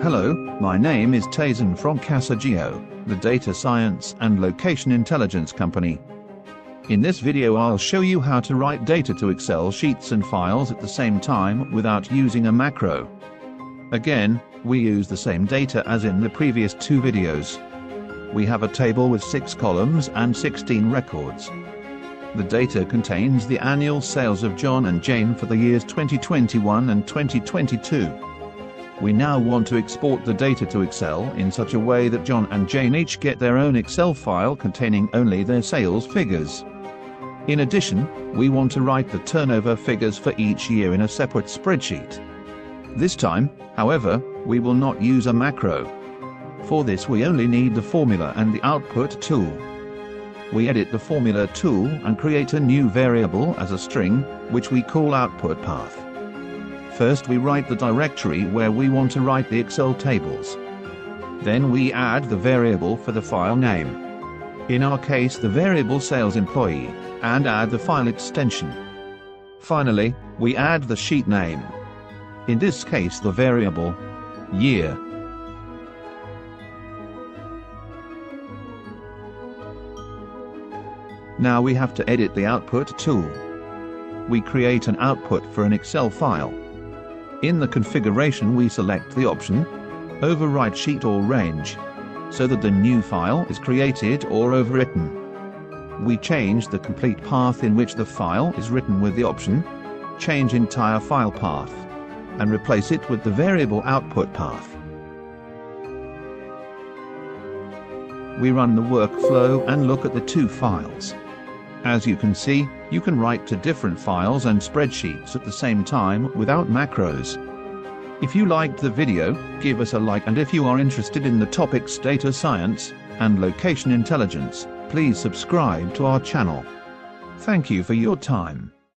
Hello, my name is Tazen from Casageo, the data science and location intelligence company. In this video I'll show you how to write data to Excel sheets and files at the same time without using a macro. Again, we use the same data as in the previous two videos. We have a table with 6 columns and 16 records. The data contains the annual sales of John and Jane for the years 2021 and 2022. We now want to export the data to Excel in such a way that John and Jane each get their own Excel file containing only their sales figures. In addition, we want to write the turnover figures for each year in a separate spreadsheet. This time, however, we will not use a macro. For this we only need the formula and the output tool. We edit the formula tool and create a new variable as a string, which we call output path. First we write the directory where we want to write the Excel tables. Then we add the variable for the file name. In our case the variable sales employee, and add the file extension. Finally, we add the sheet name. In this case the variable year. Now we have to edit the output tool. We create an output for an Excel file. In the configuration we select the option Overwrite Sheet or Range so that the new file is created or overwritten. We change the complete path in which the file is written with the option Change Entire File Path and replace it with the variable output path. We run the workflow and look at the two files. As you can see, you can write to different files and spreadsheets at the same time without macros. If you liked the video, give us a like and if you are interested in the topics data science and location intelligence, please subscribe to our channel. Thank you for your time.